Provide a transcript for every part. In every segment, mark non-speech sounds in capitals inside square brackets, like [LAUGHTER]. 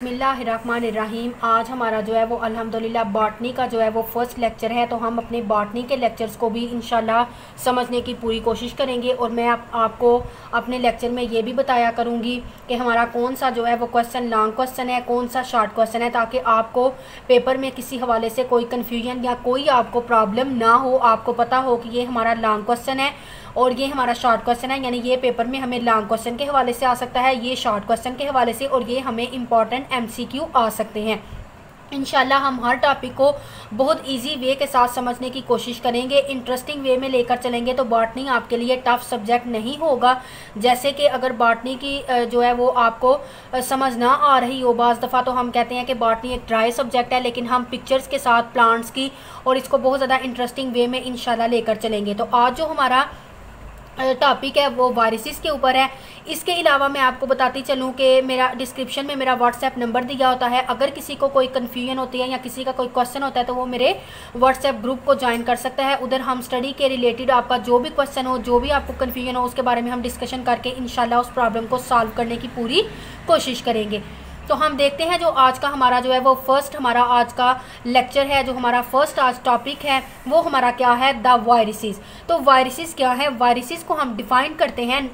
रहीम आज हमारा जो है वो अल्हम्दुलिल्लाह बॉटनी का जो है वो फ़र्स्ट लेक्चर है तो हम अपने बॉटनी के लेक्चर्स को भी इंशाल्लाह समझने की पूरी कोशिश करेंगे। और मैं आप, आपको अपने लेक्चर में ये भी बताया करूँगी कि हमारा कौन सा जो है वो क्वेश्चन लॉन्ग क्वेश्चन है कौन सा शॉर्ट क्वेश्चन है ताकि आपको पेपर में किसी हवाले से कोई कन्फ्यूज़न या कोई आपको प्रॉब्लम ना हो। आपको पता हो कि ये हमारा लॉन्ग क्वेश्चन है। और ये हमारा शॉर्ट क्वेश्चन है, यानी ये पेपर में हमें लॉन्ग क्वेश्चन के हवाले से आ सकता है, ये शॉर्ट क्वेश्चन के हवाले से और ये हमें इंपॉर्टेंट एमसीक्यू आ सकते हैं। इनशाला हम हर टॉपिक को बहुत इजी वे के साथ समझने की कोशिश करेंगे इंटरेस्टिंग वे में लेकर चलेंगे तो बॉटनी आपके लिए टफ सब्जेक्ट नहीं होगा। जैसे कि अगर बॉटनी की जो है वो आपको समझ ना आ रही हो बज़ दफ़ा तो हम कहते हैं कि बॉटनी एक ड्राई सब्जेक्ट है, लेकिन हम पिक्चर्स के साथ प्लांट्स की और इसको बहुत ज़्यादा इंटरेस्टिंग वे में इनशाला लेकर चलेंगे। तो आज जो हमारा टॉपिक है, वो वायरसिस के ऊपर है। इसके अलावा मैं आपको बताती चलूँ कि मेरा डिस्क्रिप्शन में मेरा व्हाट्सएप नंबर दिया होता है। अगर किसी को कोई कन्फ्यूज़न होती है या किसी का कोई क्वेश्चन होता है तो वो मेरे व्हाट्सएप ग्रुप को ज्वाइन कर सकता है। उधर हम स्टडी के रिलेटेड आपका जो भी क्वेश्चन हो, जो भी आपको कन्फ्यूज़न हो, उसके बारे में हम डिस्कशन करके इन उस प्रॉब्लम को सॉल्व करने की पूरी कोशिश करेंगे। तो हम देखते हैं जो आज का हमारा जो है वो फ़र्स्ट हमारा आज का लेक्चर है, जो हमारा फ़र्स्ट आज टॉपिक है, वो हमारा क्या है? द वायरसिस तो वायरसिस क्या है? वायरसिस को हम डिफाइन करते हैं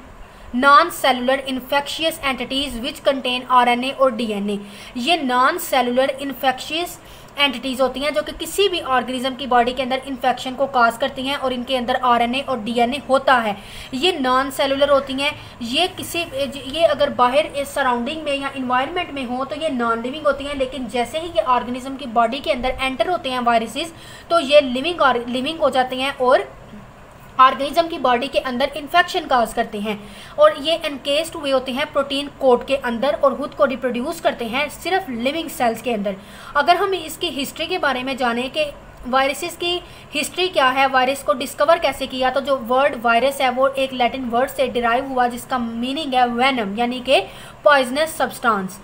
non cellular infectious entities which contain RNA और डीएनए ये नॉन सेलुलर इन्फेक्शियस एंटिटीज़ होती हैं जो कि किसी भी ऑर्गेनिज्म की बॉडी के अंदर इन्फेक्शन को काज करती हैं और इनके अंदर आरएनए और डीएनए होता है। ये नॉन सेलुलर होती हैं। ये किसी, ये अगर बाहर सराउंडिंग में या इन्वायरमेंट में हो तो ये नॉन लिविंग होती हैं, लेकिन जैसे ही ये ऑर्गेनिज्म की बॉडी के अंदर एंटर होते हैं वायरसेस तो ये लिविंग लिविंग हो जाते हैं और ऑर्गेनिज्म की बॉडी के अंदर इन्फेक्शन काज करते हैं। और ये एनकेस्ड हुए होते हैं प्रोटीन कोट के अंदर और खुद को रिप्रोड्यूस करते हैं सिर्फ़ लिविंग सेल्स के अंदर। अगर हम इसकी हिस्ट्री के बारे में जानें कि वायरसेस की हिस्ट्री क्या है वायरस को डिस्कवर कैसे किया तो जो वर्ड वायरस है वो एक लैटिन वर्ड से डिराइव हुआ, जिसका मीनिंग है वैनम यानी कि पॉइजनस सब्सटेंस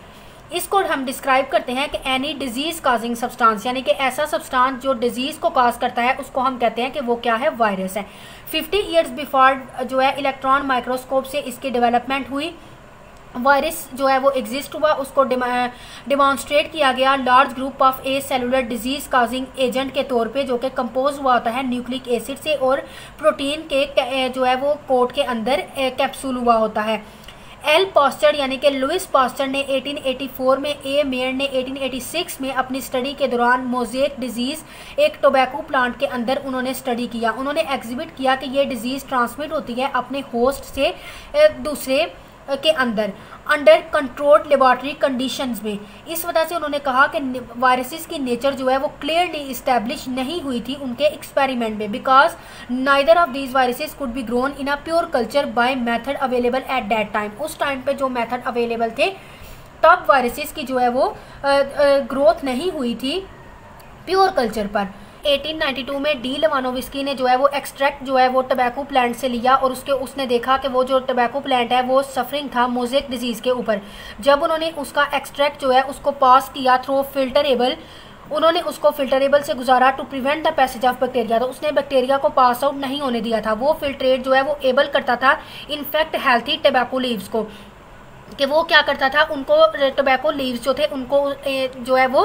इसको हम डिस्क्राइब करते हैं कि एनी डिज़ीज़ काजिंग सब्सटेंस यानी कि ऐसा सब्सटेंस जो डिज़ीज़ को काज करता है, उसको हम कहते हैं कि वो क्या है? वायरस है। 50 इयर्स बिफोर जो है इलेक्ट्रॉन माइक्रोस्कोप से इसकी डेवलपमेंट हुई। वायरस जो है, वो एग्जिस्ट हुआ। उसको डिमॉन्स्ट्रेट किया गया large group of a cellular disease causing agent के तौर पे, जो कि कंपोज हुआ होता है न्यूक्लिक एसिड से, और प्रोटीन के जो है, वो कोट के अंदर कैप्सूल हुआ होता है। एल पॉस्टर यानी कि लुइस पॉस्टर ने 1884 में, ए मेयर ने 1886 में अपनी स्टडी के दौरान मोजेक डिज़ीज़, एक टोबैको प्लांट के अंदर उन्होंने स्टडी किया। उन्होंने एग्जिबिट किया कि यह डिज़ीज़ ट्रांसमिट होती है अपने होस्ट से दूसरे के अंदर अंडर कंट्रोल्ड लेबॉर्ट्री कंडीशंस में। इस वजह से उन्होंने कहा कि वायरसेस की नेचर जो है, वो क्लियरली इस्टेब्लिश नहीं हुई थी उनके एक्सपेरिमेंट में because neither of these viruses could be grown in a pure culture by method available at that time उस टाइम पे जो मेथड अवेलेबल थे, तब वायरसेस की जो है वो ग्रोथ नहीं हुई थी प्योर कल्चर पर। 1892 में डी लवानोविस्की ने जो है वो एक्सट्रैक्ट जो है वो टबैको प्लांट से लिया और उसके उसने देखा कि वो जो टबैको प्लांट है वो सफरिंग था मोजेक डिज़ीज़ के ऊपर। जब उन्होंने उसका एक्सट्रैक्ट जो है उसको पास किया थ्रू फिल्टरेबल उन्होंने उसको फिल्टरेबल से गुजारा to prevent the passage of bacteria तो उसने बैक्टीरिया को पास आउट नहीं होने दिया था। वो फिल्ट्रेट जो है वो एबल करता था इनफेक्ट हेल्थी टबैको लीव्स को। कि वो क्या करता था, उनको टोबैको लीव्स जो थे, उनको जो है वो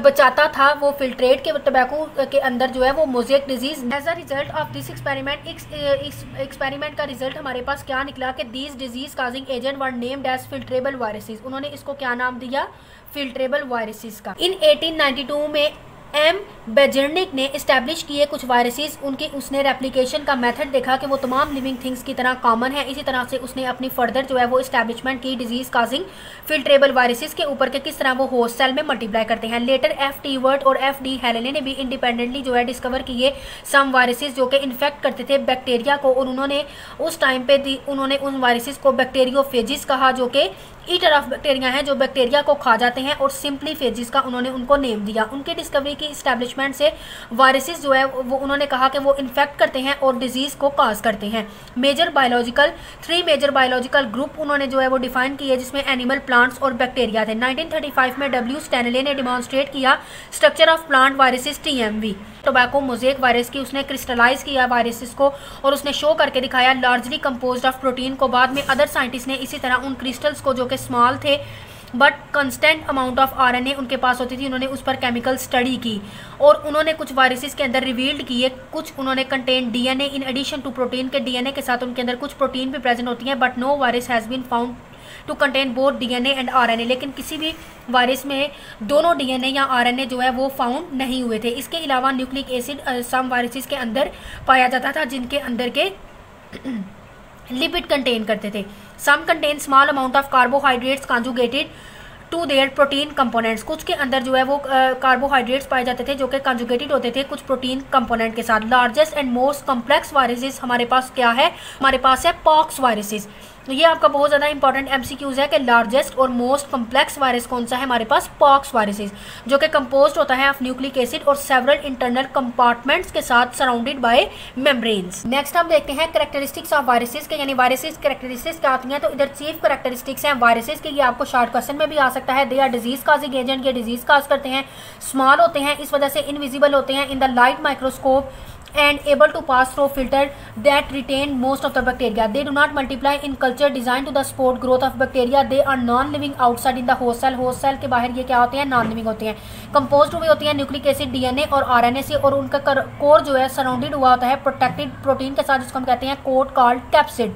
बचाता था, वो फिल्ट्रेट के टोबैको के अंदर जो है वो mosaic disease as a result of this experiment इस एक्सपेरिमेंट का रिज़ल्ट हमारे पास क्या निकला कि these disease causing agent were named as filtrable viruses उन्होंने इसको क्या नाम दिया? फिल्ट्रेबल वायरसेस का। इन 1892 में एम बेजर्निक ने इस्टेब्लिश किए कुछ वायरसेस उनके उसने रेप्लिकेशन का मेथड देखा कि वो तमाम लिविंग थिंग्स की तरह कॉमन है। इसी तरह से उसने अपनी फर्दर जो है वो इस्टेब्लिशमेंट की डिज़ीज़ काजिंग फिल्ट्रेबल वायरसेस के ऊपर के किस तरह वो होस्ट सेल में मल्टीप्लाई करते हैं। लेटर एफ़ टी वर्ड और एफ़ डी हेलेने ने भी इंडिपेंडेंटली जो है डिस्कवर किए सम वायरसेस जो कि इन्फेक्ट करते थे बैक्टीरिया को, और उन्होंने उस टाइम पे उन्होंने उन वायरसेस को बैक्टीरियोफेजिस कहा जो कि ईटर ऑफ़ बैक्टीरिया हैं, जो बैक्टीरिया को खा जाते हैं और सिंपली फेजिस का उन्होंने उनको नेम दिया। उनके डिस्कवरी की इस्टेब्लिशमेंट से वायरसेस जो है, वो उन्होंने कहा कि वो इन्फेक्ट करते हैं और डिज़ीज़ को काज करते हैं। Major biological three major biological group उन्होंने जो है, वो डिफाइन किए, जिसमें एनिमल प्लांट्स और बैक्टीरिया थे। 1935 में डब्ल्यू स्टैनले ने डिमॉन्स्ट्रेट किया structure of plant viruses T M V tobacco mosaic virus की उसने क्रिस्टलाइज किया वायरसेस को और उसने शो करके दिखाया लार्जली कंपोज ऑफ़ प्रोटीन को। बाद में अदर साइंटिस्ट ने इसी तरह उन क्रिस्टल्स को जो कि स्मॉल थे but constant amount of RNA उनके पास होती थी, उन्होंने उस पर केमिकल स्टडी की और उन्होंने कुछ वायरसेस के अंदर रिवील्ड किए, कुछ उन्होंने contain DNA in addition to protein के डीएनए के साथ उनके अंदर कुछ प्रोटीन भी प्रेजेंट होती हैं but no virus has been found to contain both DNA and RNA लेकिन किसी भी वायरस में दोनों डीएनए या आरएनए जो है वो फाउंड नहीं हुए थे। इसके अलावा न्यूक्लिक एसिड सम वायरसेस के अंदर पाया जाता था, जिनके अंदर के [CLEARS THROAT] लिपिड कंटेन करते थे। Some contain small amount of carbohydrates conjugated to their protein components कुछ के अंदर जो है वो कार्बोहाइड्रेट्स पाए जाते थे जो कि कंजुगेटेड होते थे कुछ प्रोटीन कंपोनेंट के साथ। Largest and most complex viruses हमारे पास क्या है? हमारे पास है पॉक्स वायरसेस तो ये आपका बहुत ज़्यादा इंपॉर्टेंट एमसीक्यूज है कि लार्जेस्ट और मोस्ट कम्प्लेक्स वायरस कौन सा है हमारे पास? पॉक्स वायरसेस जो कि कंपोज होता है ऑफ़ न्यूक्लिक एसिड और सेवरल इंटरनल कंपार्टमेंट्स के साथ सराउंडेड बाय मेम्ब्रेन्स नेक्स्ट हम देखते हैं करेक्टरिस्टिक्स ऑफ़ वायरसेस के, यानी वायरसेस करेक्टरिस्टिक्स क्या आती हैं? तो इधर चीफ करेक्टरिस्टिक्स हैं वायरसेस के, ये आपको शॉर्ट क्वेश्चन में भी आ सकता है। They are disease causing agent ये डिज़ीज़ काज करते हैं। स्मॉल होते हैं, इस वजह से इनविजिबल होते हैं। In the light microscope and able to pass through filter that retain most of the bacteria. They do not multiply in culture designed to the support growth of bacteria. They are non-living outside in the host cell. Host cell के बाहर ये क्या होते हैं non living होते हैं compose हुए होती हैं न्यूक्लिक एसिड डीएनए और आरएनए से और उनका कोर जो है सराउंडेड हुआ होता है प्रोटेक्टेड प्रोटीन के साथ जिसको हम कहते हैं कोट कॉल्ड कैप्सिड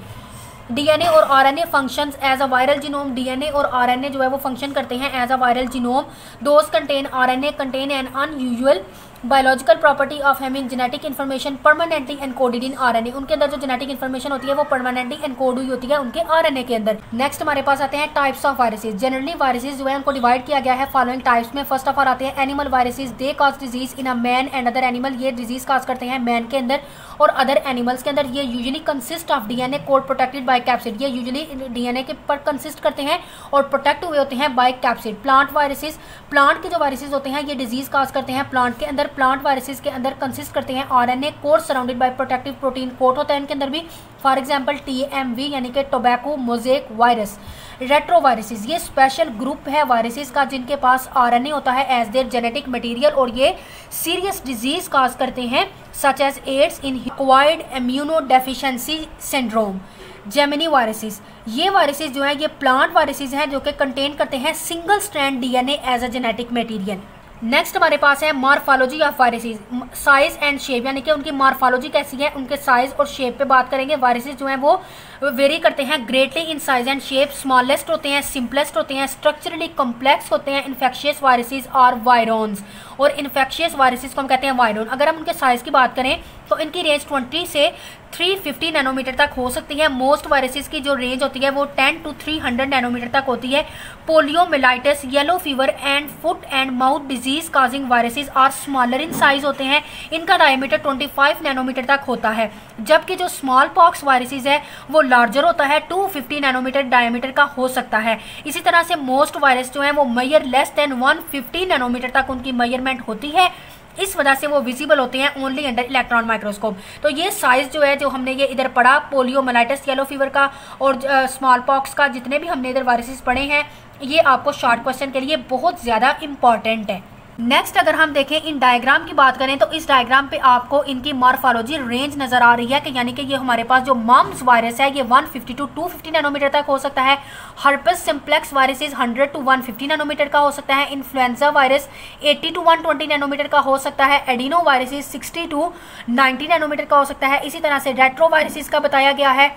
डीएनए और RNA functions as a viral genome DNA और आरएनए जो है वो फ़ंक्शन करते हैं as a viral genome those contain RNA contain an unusual biological property of having genetic information permanently encoded in RNA उनके अंदर जो जेनेटिक इन्फॉर्मेशन होती है, वो परमानेंटली एनकोड हुई होती है उनके आरएनए के अंदर। नेक्स्ट हमारे पास आते हैं types of viruses generally viruses जो है, उनको डिवाइड किया गया है फॉलोइंग टाइप्स में। फ़र्स्ट ऑफ़ ऑल आते हैं animal viruses they cause disease in a man and other animal ये डिज़ीज़ कॉज करते हैं मैन के अंदर और अदर एनिमल्स के अंदर। ये usually consist of DNA coat protected by capsid ये यूजली डीएनए के पर कंसिस्ट करते हैं और प्रोटेक्ट हुए होते हैं by capsid plant viruses plant के जो वायरसेस होते हैं, ये डिज़ीज़ कॉज करते हैं प्लांट के अंदर। प्लांट वायरसेस के अंदर कंसिस्ट करते हैं R N A core surrounded by protective protein coat होता है इनके अंदर भी। For example T M V यानी कि टोबैको मोजेक वायरस रेट्रोवायरसेस ये स्पेशल ग्रुप है वायरसेस का जिनके पास आरएनए होता है एज देयर जेनेटिक मटेरियल और ये सीरियस डिज़ीज़ काज करते हैं सच एज एड्स इन क्वाइड immuno deficiency syndrome gemini viruses ये वायरसेस जो है, ये प्लांट वायरसेस हैं जो कि कंटेन करते हैं single strand DNA as a genetic material next हमारे पास है morphology of viruses size and shape यानी कि उनकी मार्फालोजी कैसी है, उनके साइज़ और शेप पे बात करेंगे. वायरसेस जो है वो वेरी करते हैं greatly in size and shape smallest होते हैं सिंपलेस्ट होते हैं स्ट्रक्चरली कॉम्प्लेक्स होते हैं इन्फेक्शियस वायरसेस और वायरॉन्स और इन्फेक्शियस वायरसेस को हम कहते हैं वायरॉन अगर हम उनके साइज़ की बात करें तो इनकी रेंज 20 से 350 नैनोमीटर तक हो सकती है। मोस्ट वायरसेस की जो रेंज होती है, वो 10 टू 300 नैनोमीटर तक होती है। Poliomyelitis yellow fever and foot and mouth disease causing viruses are smaller in size होते हैं। इनका डायमीटर 25 नैनोमीटर तक होता है। जबकि जो स्मॉल पॉक्स वायरसेस है, वो लार्जर होता है 250 नैनोमीटर डायमीटर का हो सकता है। इसी तरह से मोस्ट वायरस जो है, वो मैयर लेस देन 150 नैनोमीटर तक उनकी मैयरमेंट होती है। इस वजह से वो विजिबल होते हैं ओनली अंडर इलेक्ट्रॉन माइक्रोस्कोप तो ये साइज़ जो है, जो हमने ये इधर पढ़ा पोलियो मलाइटिस येलो फीवर का और स्मॉल पॉक्स का, जितने भी हमने इधर वायरसेस पढ़े हैं, ये आपको शॉर्ट क्वेश्चन के लिए बहुत ज़्यादा इंपॉर्टेंट है। नेक्स्ट अगर हम देखें इन डायग्राम की बात करें तो इस डायग्राम पे आपको इनकी मार्फोलॉजी रेंज नज़र आ रही है कि यानी कि ये हमारे पास जो मम्स वायरस है, ये 150 टू 250 नैनोमीटर तक हो सकता है। Herpes simplex virus 100 to 150 nanometre का हो सकता है। इन्फ्लुएंजा वायरस 80 टू 120 नैनोमीटर का हो सकता है। एडिनो वायरसेस 60 टू 90 नैनोमीटर का हो सकता है। इसी तरह से रेट्रो वायरसेस का बताया गया है।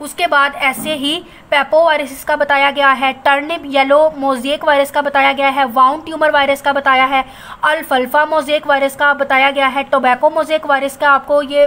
उसके बाद ऐसे ही पेपो वायरस का बताया गया है, टर्निप, येलो मोजेक वायरस का बताया गया है, वाउंड ट्यूमर वायरस का बताया है, अल्फल्फा मोजेक वायरस का बताया गया है, टोबैको मोजेक वायरस का आपको ये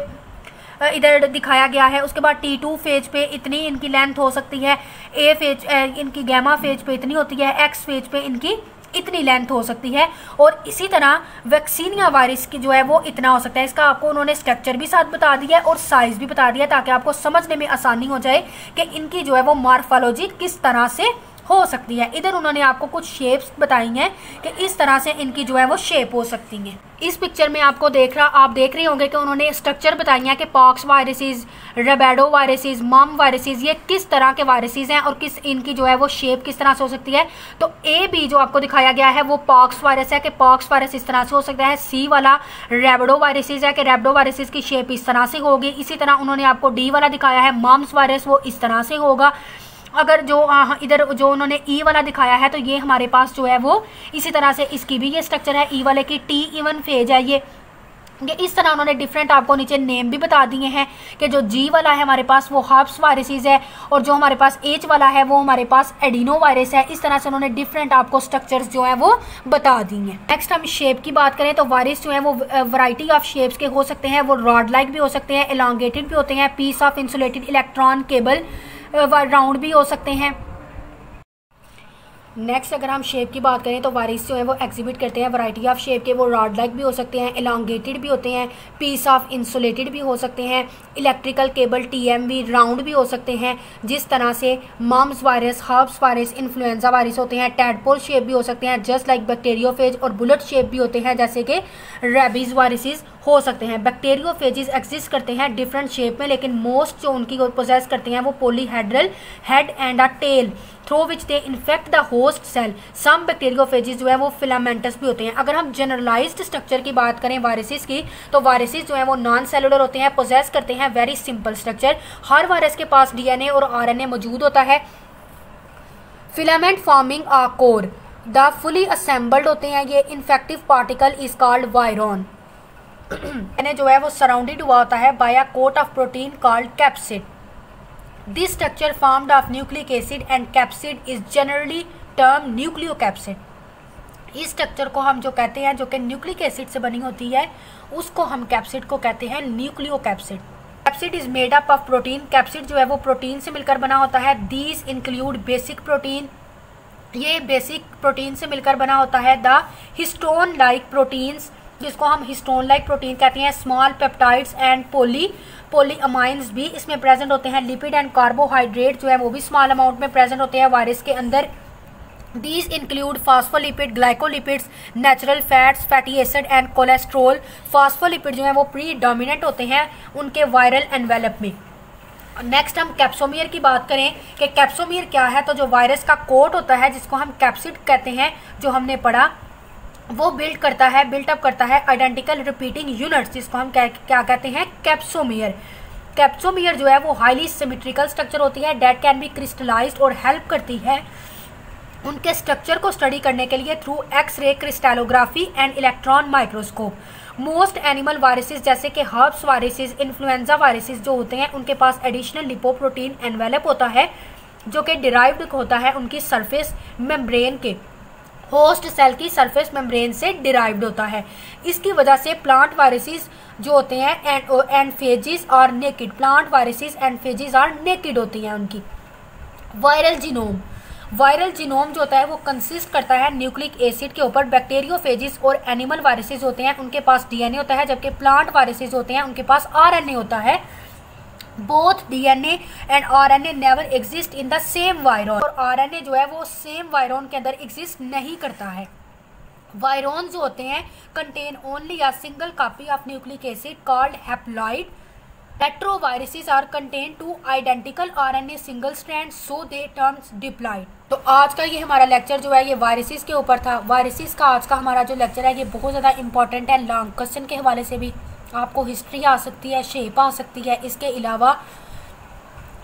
इधर दिखाया गया है, उसके बाद टी टू फ़ेज़ पे इतनी इनकी लेंथ हो सकती है, ए फ़ेज़ इनकी गैमा फ़ेज़ पे इतनी होती है, एक्स फ़ेज़ पे इनकी इतनी लेंथ हो सकती है और इसी तरह वैक्सीनिया वायरस की जो है वो इतना हो सकता है। इसका आपको उन्होंने स्ट्रक्चर भी साथ बता दिया है और साइज़ भी बता दिया ताकि आपको समझने में आसानी हो जाए कि इनकी जो है वो मार्फोलॉजी किस तरह से हो सकती है। इधर उन्होंने आपको कुछ शेप्स बताई हैं कि इस तरह से इनकी जो है वो शेप हो सकती हैं। इस पिक्चर में आपको देख रहा आप देख रहे होंगे कि उन्होंने स्ट्रक्चर बताई हैं कि पॉक्स वायरसेस रेबेडो वायरसेस मम वायरसेस ये किस तरह के वायरसेस हैं और किस इनकी जो है वो शेप किस तरह से हो सकती है। तो ए बी जो आपको दिखाया गया है वो पॉक्स वायरस है कि पॉक्स वायरस इस तरह से हो सकता है। सी वाला रेबडो वायरसेस है कि रेबडो वायरसेस की शेप इस तरह से होगी। इसी तरह उन्होंने आपको डी वाला दिखाया है मम्स वायरस वो इस तरह से होगा। अगर जो इधर जो उन्होंने ई e वाला दिखाया है तो ये हमारे पास जो है वो इसी तरह से इसकी भी ये स्ट्रक्चर है ई e वाले की टी इवन फ़ेज़ है ये। ये इस तरह उन्होंने डिफरेंट आपको नीचे नेम भी बता दिए हैं कि जो जी वाला है हमारे पास वो हाफ्स वायरसेस है और जो हमारे पास एच वाला है वो हमारे पास एडिनो वायरस है। इस तरह से उन्होंने डिफरेंट आपको स्ट्रक्चर्स जो है वो बता दी हैं। नेक्स्ट हम शेप की बात करें तो वायरस जो है वो वराइटी ऑफ़ शेप्स के हो सकते हैं, वो रॉड लाइक भी हो सकते हैं एलोंगेटेड भी होते हैं piece of insulated electron cable round भी हो सकते हैं। नेक्स्ट अगर हम शेप की बात करें तो वारिस जो है वो एग्जिबिट करते हैं। वैरायटी ऑफ़ शेप के वो रॉड लाइक भी हो सकते हैं एलोंगेटेड भी होते हैं पीस ऑफ़ इंसुलेटेड भी हो सकते हैं इलेक्ट्रिकल केबल टीएमवी राउंड भी हो सकते हैं। जिस तरह से mumps virus herpes virus influenza virus होते हैं टैडपोल शेप भी हो सकते हैं जस्ट लाइक बैक्टीरियोफेज और बुलेट शेप भी होते हैं, जैसे कि रेबीज वायरसेस हो सकते हैं। बैक्टेरियो बैक्टीरियोफेजिस एग्जिस्ट करते हैं डिफरेंट शेप में, लेकिन मोस्ट जो उनकी प्रोसेस करते हैं वो polyhedral head and a tail through which they infect the host cell some bacteriophages जो है वो फिलामेंटस भी होते हैं। अगर हम जनरलाइज्ड स्ट्रक्चर की बात करें वायरसेस की तो वायरसेस जो है वो नॉन सेलुलर होते हैं पोजेस करते हैं वेरी सिंपल स्ट्रक्चर हर वायरस के पास डीएनए और आरएनए मौजूद होता है। Filament forming a core the fully assembled होते हैं ये infective particle is called virion यानी जो है वो सराउंडेड हुआ होता है by a coat of protein called capsid this structure formed of nucleic acid and capsid is generally term nucleocapsid इस स्ट्रक्चर को हम जो कहते हैं, जो कि न्यूक्लिक एसिड से बनी होती है, उसको हम कैप्सिड को कहते हैं nucleocapsid capsid is made up of protein capsid जो है वो प्रोटीन से मिलकर बना होता है. दीज इंक्लूड बेसिक प्रोटीन ये बेसिक प्रोटीन से मिलकर बना होता है. द हिस्टोन लाइक प्रोटीन्स जिसको हम हिस्टोन लाइक प्रोटीन कहते हैं small peptides and poly polyamines भी इसमें प्रेजेंट होते हैं लिपिड एंड कार्बोहाइड्रेट जो है वो भी स्मॉल अमाउंट में प्रेजेंट होते हैं वायरस के अंदर। These include phospholipid glycolipids natural fats fatty acid and cholesterol phospholipid जो है वो डोमिनेंट होते हैं उनके वायरल एनवेलप में। नेक्स्ट हम कैप्सोमियर की बात करें कि कैप्सोमियर क्या है? तो जो वायरस का कोट होता है, जिसको हम कैप्सिड कहते हैं, जो हमने पढ़ा वो बिल्ड करता है बिल्टअप करता है आइडेंटिकल रिपीटिंग यूनिट्स जिसको हम क्या क्या कहते हैं? कैप्सोमियर कैप्सोमियर जो है, वो हाईली सिमेट्रिकल स्ट्रक्चर होती है डेट कैन बी क्रिस्टलाइज्ड और हेल्प करती है उनके स्ट्रक्चर को स्टडी करने के लिए through X ray crystallography and electron microscope most animal viruses जैसे कि हर्ब्स वायरसेस इन्फ्लुएंजा वायरसेस जो होते हैं, उनके पास एडिशनल लिपोप्रोटीन एनवेलप होता है, जो कि डिराइव्ड होता है उनकी सरफेस मेम्ब्रेन के। होस्ट सेल की सरफेस मेम्ब्रेन से डिराइव्ड होता है। इसकी वजह से प्लांट वायरसेस जो होते हैं एंड फेजिस और naked, plant viruses and phages और नेकिड होती हैं उनकी। Viral genome. वायरल जीनोम जो होता है, वो कंसिस्ट करता है न्यूक्लिक एसिड के ऊपर। बैक्टीरियोफेजिस और एनिमल वायरसेस होते हैं, उनके पास डीएनए होता है, जबकि प्लांट वायरसेस होते हैं, उनके पास आरएनए होता है। Both DNA and RNA never exist in the same virion और आरएनए जो है वो सेम वायरॉन के अंदर एग्जिस्ट नहीं करता है। वायरॉन जो होते हैं contain only a single copy of nucleic acid called haploid retroviruses are contain two identical RNA single strand so they terms diploid तो आज का ये हमारा लेक्चर जो है, ये वायरसेस के ऊपर था। वायरसेस का आज का हमारा जो लेक्चर है, ये बहुत ज़्यादा इंपॉर्टेंट है। लॉन्ग क्वेश्चन के हवाले से भी। आपको हिस्ट्री आ सकती है शेप आ सकती है। इसके अलावा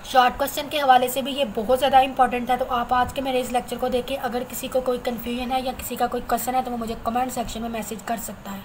शॉर्ट क्वेश्चन के हवाले से भी ये बहुत ज़्यादा इंपॉर्टेंट है। तो आप आज के मेरे इस लेक्चर को देखें। अगर किसी को कोई कन्फ्यूज़न है या किसी का कोई क्वेश्चन है तो वो मुझे कमेंट सेक्शन में मैसेज कर सकता है।